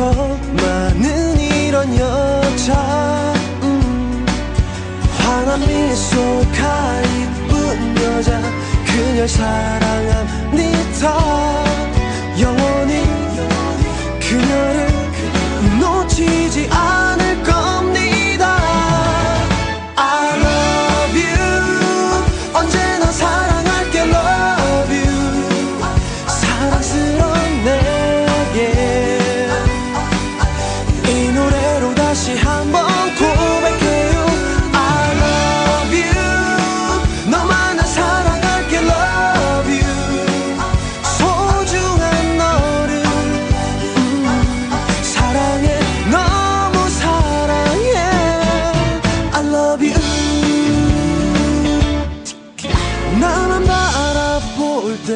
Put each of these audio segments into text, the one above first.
많은 이런 여자 음, 환한 미소가 이쁜 여자 그녀 사랑합니다 네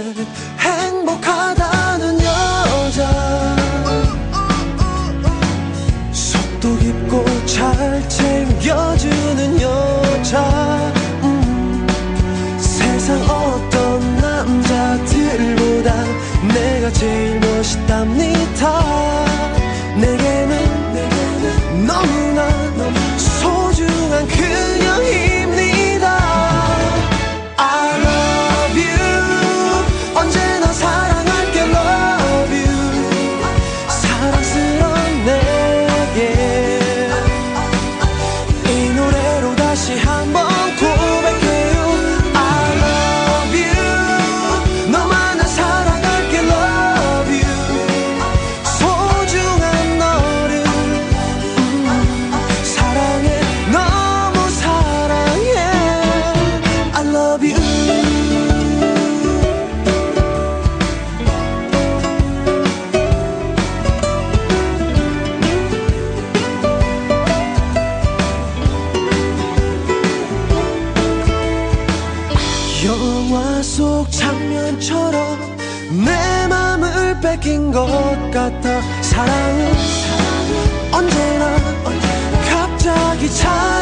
that 장난처럼 내 맘을 뺏긴 것 같아. 사랑은 언제나 갑자기 차